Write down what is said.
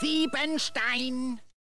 Siebenstein.